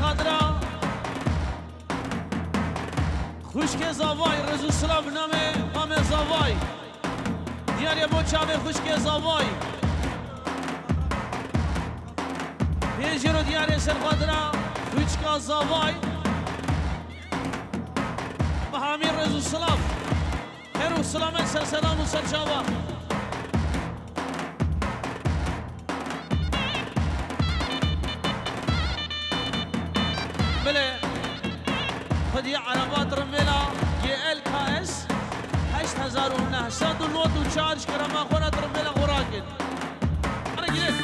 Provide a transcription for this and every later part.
سر خاطرا خوشک زاوای رز و سلام به نام امام زاوای. دیاری بو چاوه خوشک زاوای. پیجی رو دیاری سر خاطرا خوشک زاوای. بهامی رز و سلام. خیر و سلامت سر سلام و سر چاوه خدي على باطر ملا جي إل كا إس. هشت هزار ونه دول نوت تشارج كرما خورا ترملا غراقل أنا جيت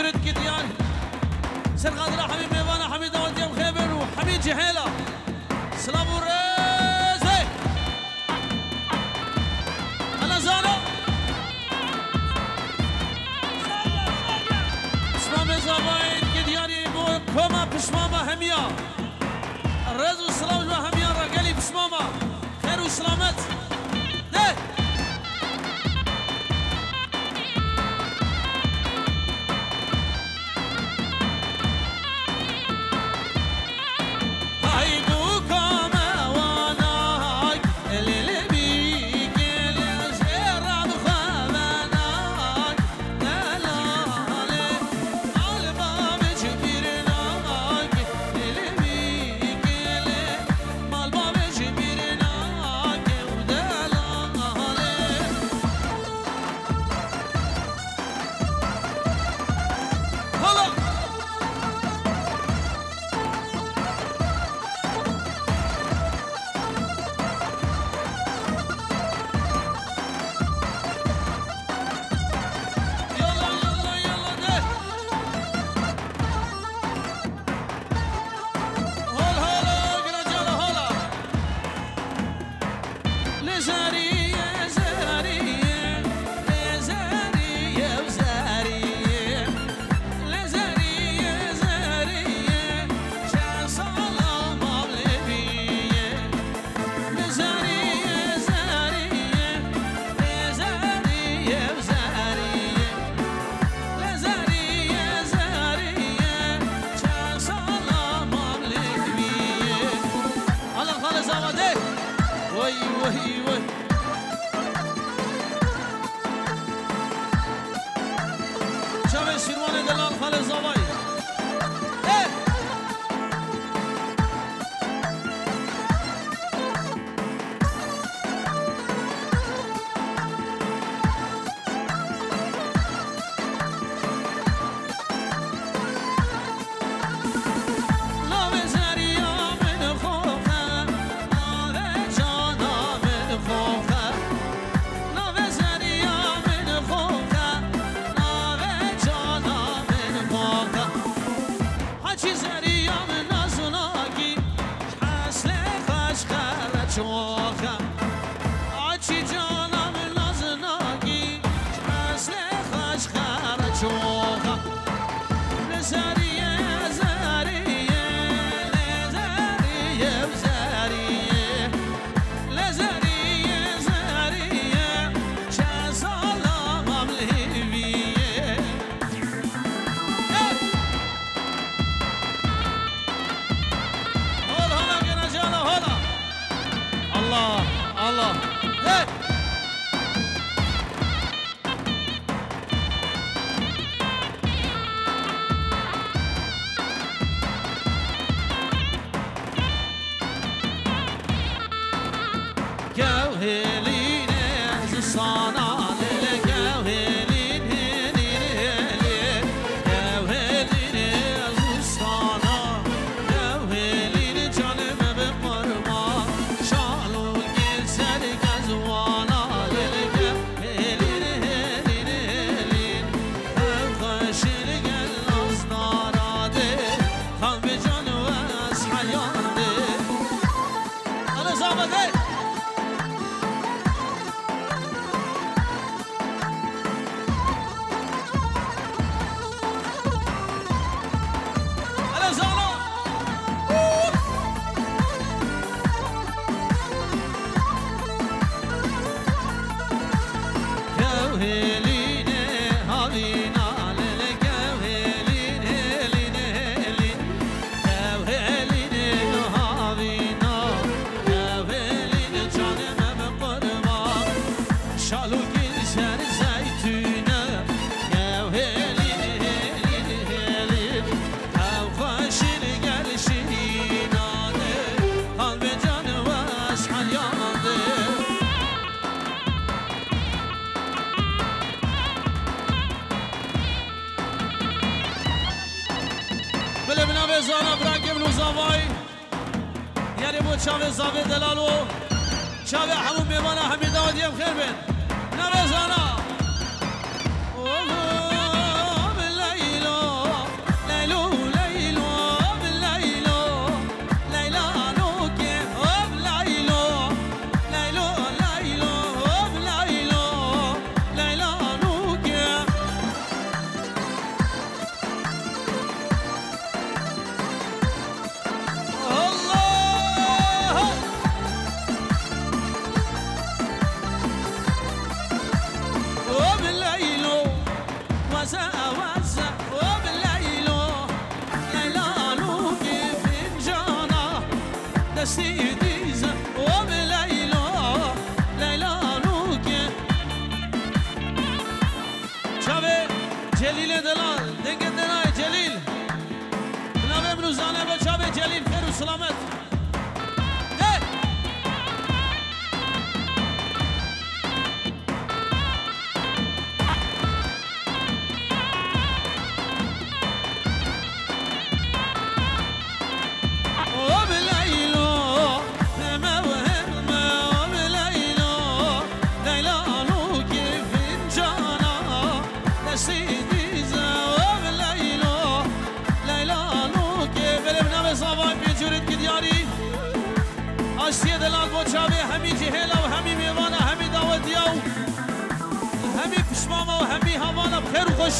جرد كديان سرقاد لا حبيب ميفانا حميد ودي خيبر وحميد جهيلة. سلام وريزي أنا زالو اسمام زباين كدياني بو كوما بشمامة هميا رزو سلام جوه you as Zana Brakim Nuzavay Yali bu çavi zavi delalo Çavi hamu bimana hamida odiyem khir bin Nabezana the see.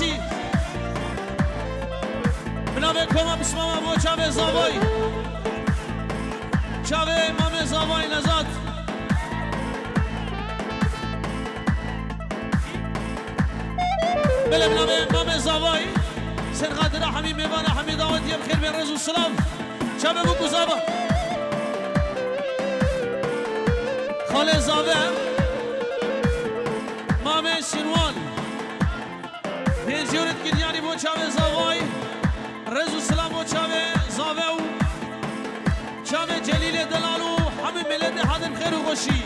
باشی. بنابه کما بسمام با چاوه زاوای. چاوه امام زاوای نزاد. بله بنابه امام زاوای. سر قادر حمیم میوان حمید دعوت یم. خیر بین رزو سلام. چاوه بکو زاوا. خاله زاوه. سینوان پنجورت گریانی بو چاوه زاوای رزو سلام بو چاوه زاوه و چاوه جلیل دلالو همه ملت حادم خیر و خوشی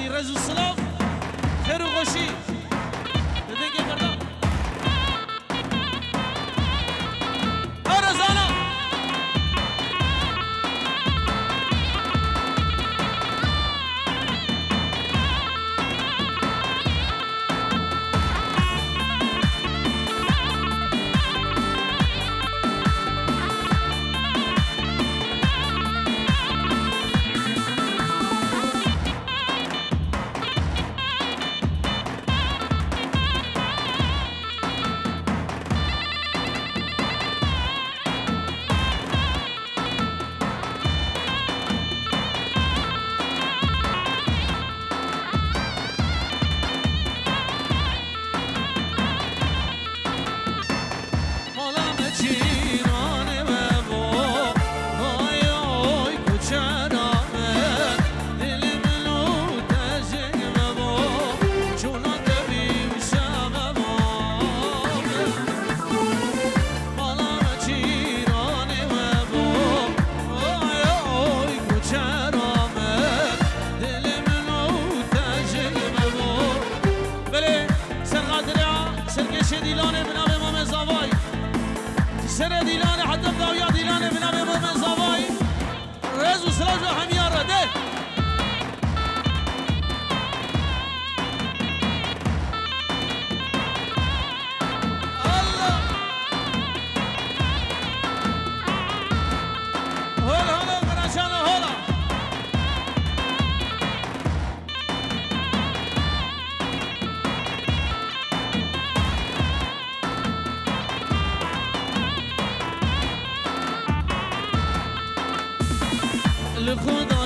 سی رجو سلاف خیر و خوشی بدنگی le prendre.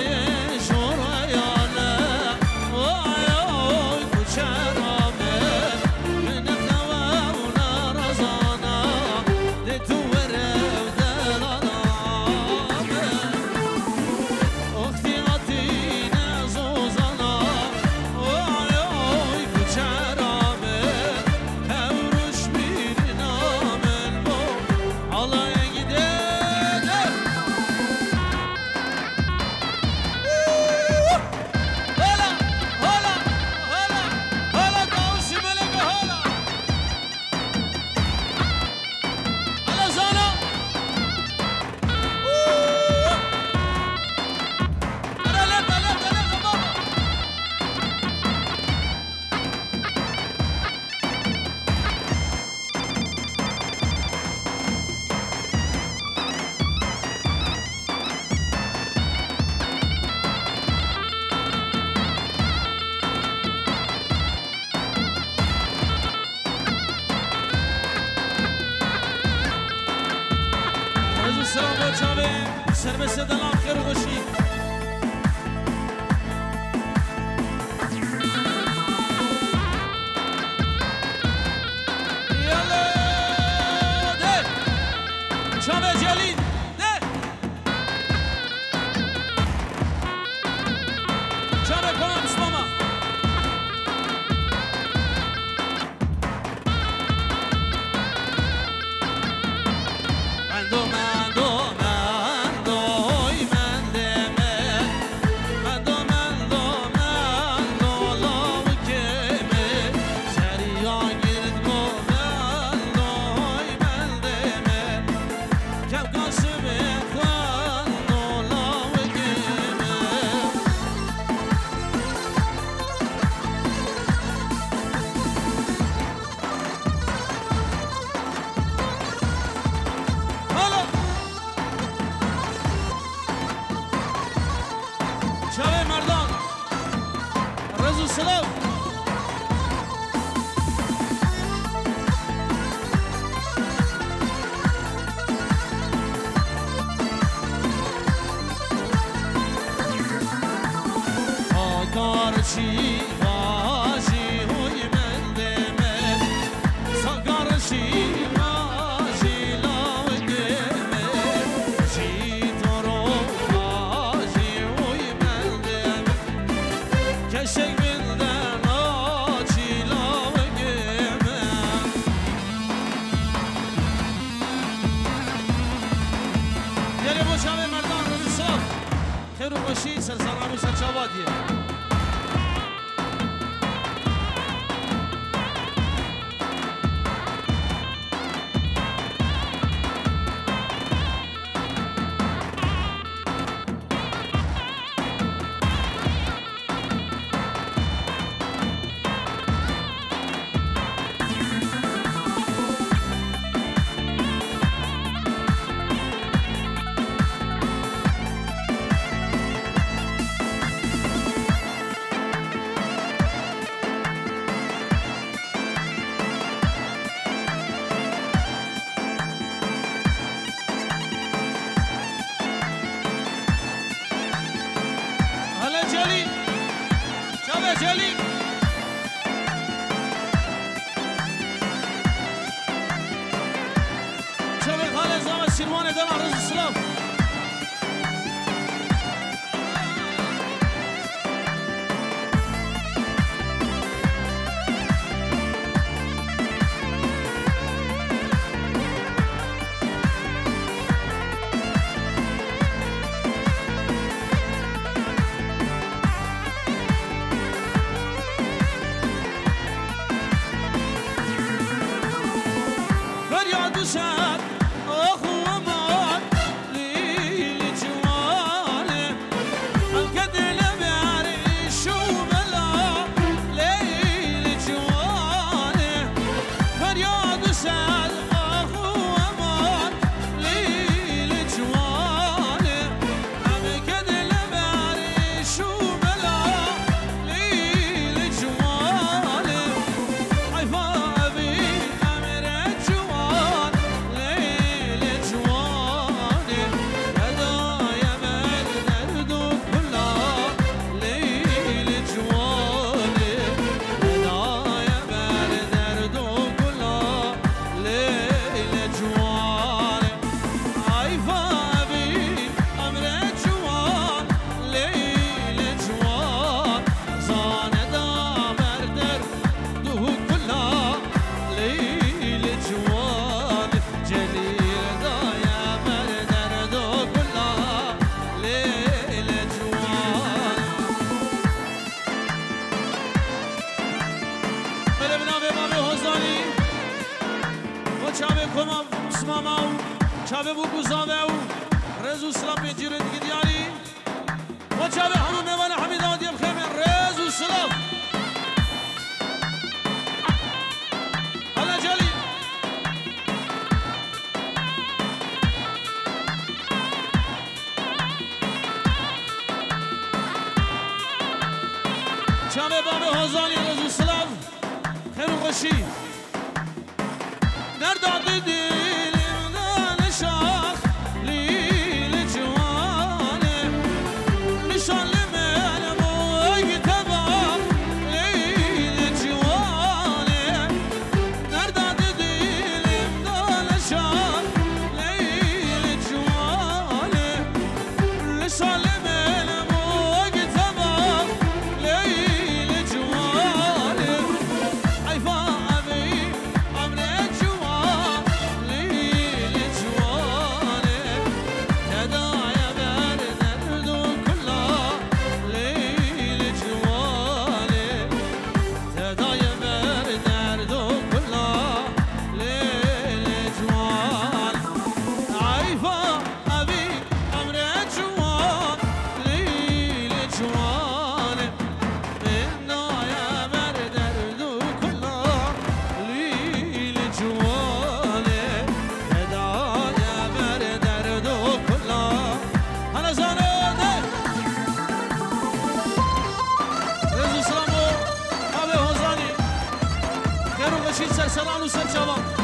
Hrvatskoj, Švicar, Saranu, Srčava.